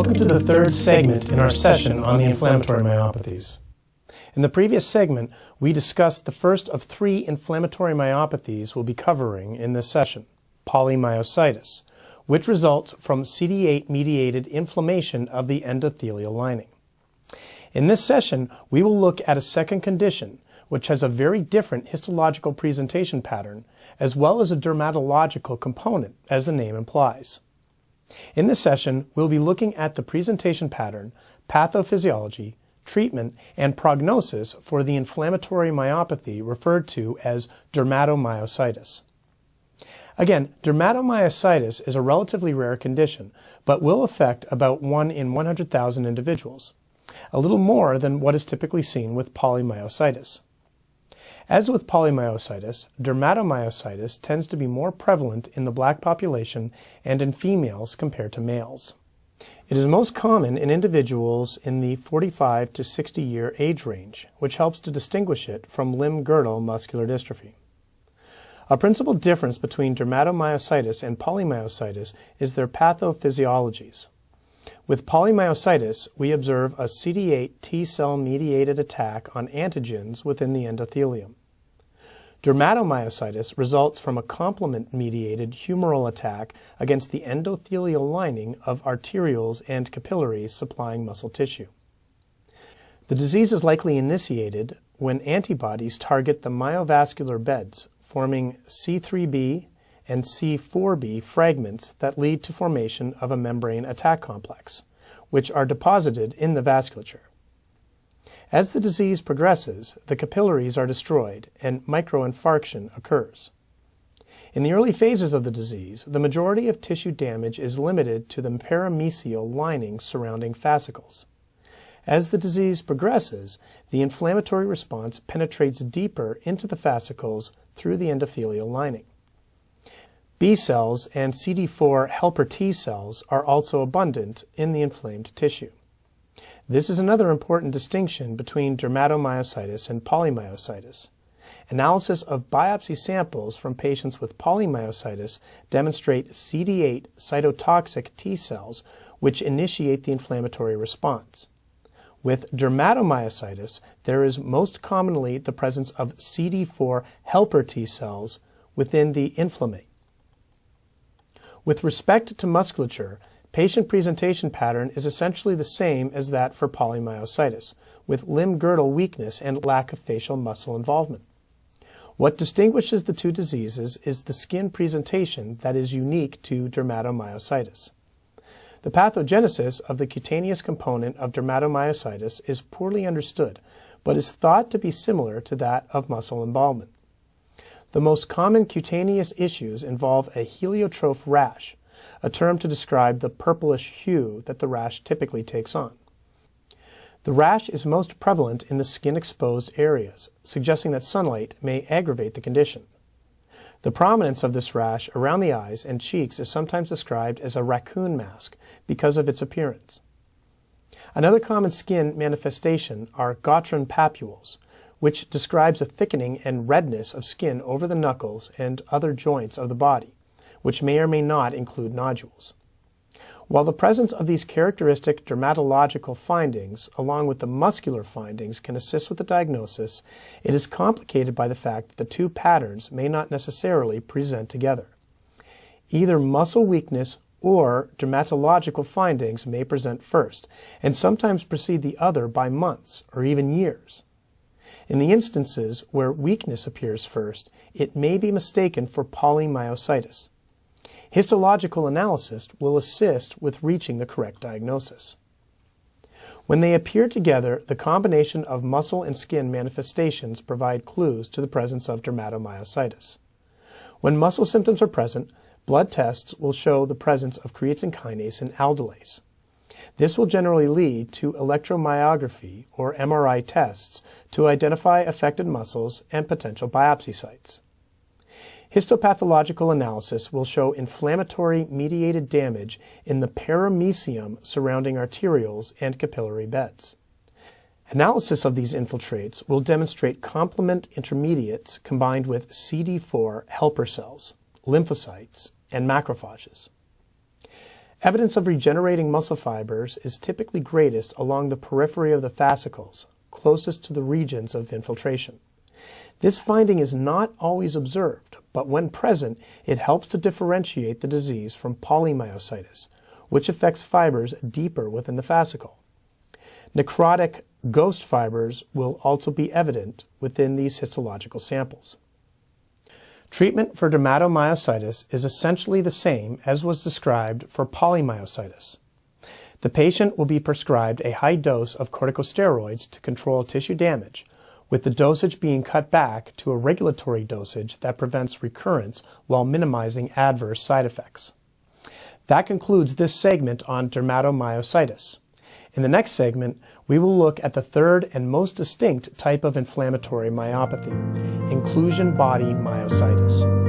Welcome to the third segment in our session on the inflammatory myopathies. In the previous segment, we discussed the first of three inflammatory myopathies we'll be covering in this session, polymyositis, which results from CD8-mediated inflammation of the endothelial lining. In this session, we will look at a second condition, which has a very different histological presentation pattern, as well as a dermatological component, as the name implies. In this session, we'll be looking at the presentation pattern, pathophysiology, treatment, and prognosis for the inflammatory myopathy referred to as dermatomyositis. Again, dermatomyositis is a relatively rare condition, but will affect about 1 in 100,000 individuals, a little more than what is typically seen with polymyositis. As with polymyositis, dermatomyositis tends to be more prevalent in the black population and in females compared to males. It is most common in individuals in the 45 to 60 year age range, which helps to distinguish it from limb girdle muscular dystrophy. A principal difference between dermatomyositis and polymyositis is their pathophysiologies. With polymyositis, we observe a CD8 T cell mediated attack on antigens within the endothelium. Dermatomyositis results from a complement-mediated humoral attack against the endothelial lining of arterioles and capillaries supplying muscle tissue. The disease is likely initiated when antibodies target the myovascular beds, forming C3b and C4b fragments that lead to formation of a membrane attack complex, which are deposited in the vasculature. As the disease progresses, the capillaries are destroyed and microinfarction occurs. In the early phases of the disease, the majority of tissue damage is limited to the perimysial lining surrounding fascicles. As the disease progresses, the inflammatory response penetrates deeper into the fascicles through the endothelial lining. B cells and CD4 helper T cells are also abundant in the inflamed tissue. This is another important distinction between dermatomyositis and polymyositis. Analysis of biopsy samples from patients with polymyositis demonstrate CD8 cytotoxic T cells, which initiate the inflammatory response. With dermatomyositis, there is most commonly the presence of CD4 helper T cells within the inflammate. With respect to musculature, Patient presentation pattern is essentially the same as that for polymyositis, with limb girdle weakness and lack of facial muscle involvement. What distinguishes the two diseases is the skin presentation that is unique to dermatomyositis. The pathogenesis of the cutaneous component of dermatomyositis is poorly understood, but is thought to be similar to that of muscle involvement. The most common cutaneous issues involve a heliotrope rash, a term to describe the purplish hue that the rash typically takes on. The rash is most prevalent in the skin exposed areas, suggesting that sunlight may aggravate the condition. The prominence of this rash around the eyes and cheeks is sometimes described as a raccoon mask because of its appearance. Another common skin manifestation are Gottron papules, which describes a thickening and redness of skin over the knuckles and other joints of the body which may or may not include nodules. While the presence of these characteristic dermatological findings, along with the muscular findings, can assist with the diagnosis, it is complicated by the fact that the two patterns may not necessarily present together. Either muscle weakness or dermatological findings may present first, and sometimes precede the other by months or even years. In the instances where weakness appears first, it may be mistaken for polymyositis. Histological analysis will assist with reaching the correct diagnosis. When they appear together, the combination of muscle and skin manifestations provide clues to the presence of dermatomyositis. When muscle symptoms are present, blood tests will show the presence of creatine kinase and aldolase. This will generally lead to electromyography or MRI tests to identify affected muscles and potential biopsy sites. Histopathological analysis will show inflammatory mediated damage in the perimysium surrounding arterioles and capillary beds. Analysis of these infiltrates will demonstrate complement intermediates combined with CD4 helper cells, lymphocytes, and macrophages. Evidence of regenerating muscle fibers is typically greatest along the periphery of the fascicles, closest to the regions of infiltration. This finding is not always observed, but when present, it helps to differentiate the disease from polymyositis, which affects fibers deeper within the fascicle. Necrotic ghost fibers will also be evident within these histological samples. Treatment for dermatomyositis is essentially the same as was described for polymyositis. The patient will be prescribed a high dose of corticosteroids to control tissue damage, with the dosage being cut back to a regulatory dosage that prevents recurrence while minimizing adverse side effects. That concludes this segment on dermatomyositis. In the next segment, we will look at the third and most distinct type of inflammatory myopathy, inclusion body myositis.